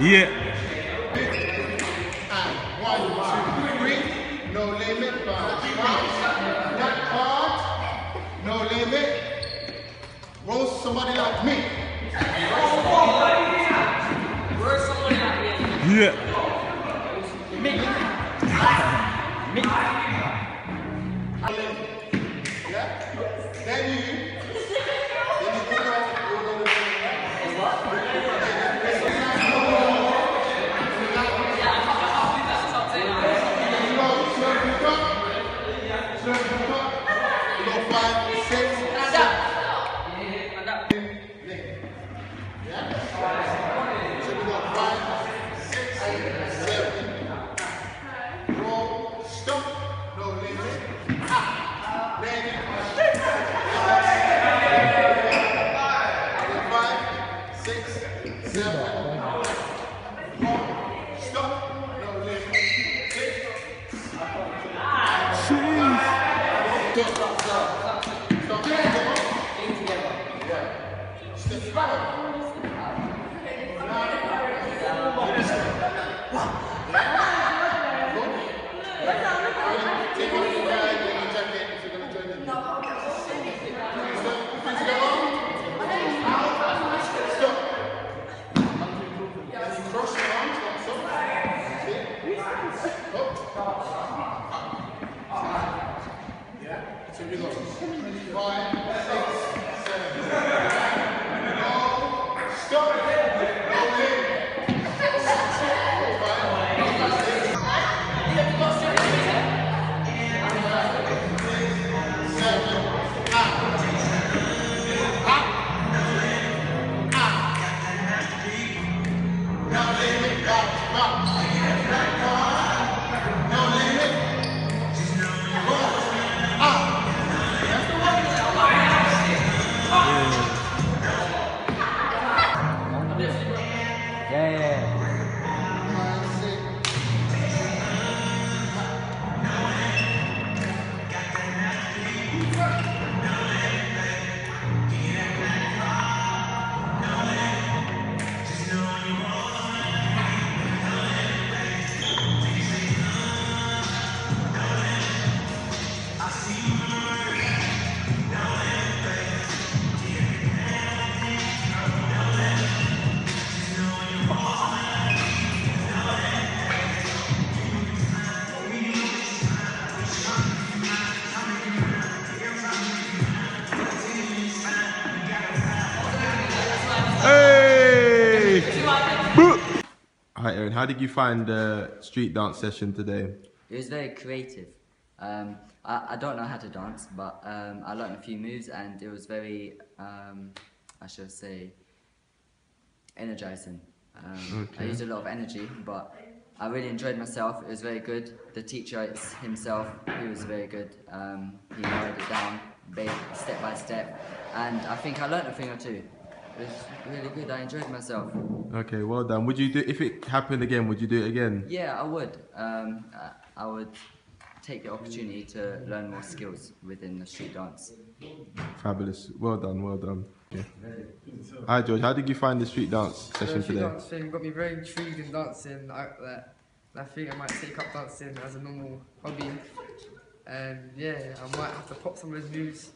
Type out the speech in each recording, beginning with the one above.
Yeah. And one, two, three. No limit. That card. No limit. Roast somebody like me. Yeah. Yeah? Then you. Then you Five, Stop, stop. Stop. Step back. Here we go. Five. How did you find the street dance session today? It was very creative. Um, I, I don't know how to dance, but um, I learned a few moves and it was very, um, I should say, energizing. Um, I used a lot of energy, but I really enjoyed myself. It was very good. The teacher himself, he was very good. Um, he narrowed it down step by step, and I think I learned a thing or two. It was really good. I enjoyed myself. Okay, well done. Would you do if it happened again? Would you do it again? Yeah, I would. Um, I, I would take the opportunity to learn more skills within the street dance. Fabulous. Well done. Well done. Okay. Hi George, how did you find the street dance session The street today? dance thing got me very intrigued in dancing. I, that, I think I might take up dancing as a normal hobby. And yeah, I might have to pop some of those moves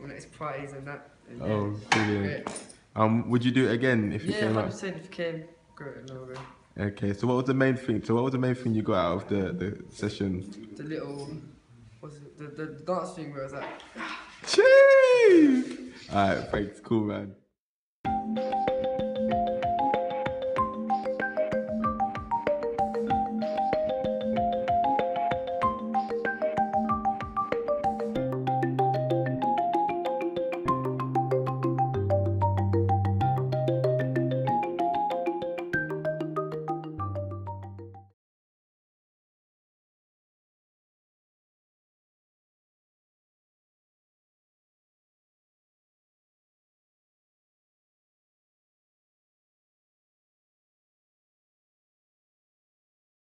on next parties and that. And, yeah, Oh, brilliant. great. Um, would you do it again if you came? Yeah, came up? 100% if you came. Great, no. Okay, so what was the main thing? So what was the main thing you got out of the, the session? The little, what's it, the, the dance thing where I was like, Cheese! Alright, thanks. Cool, man.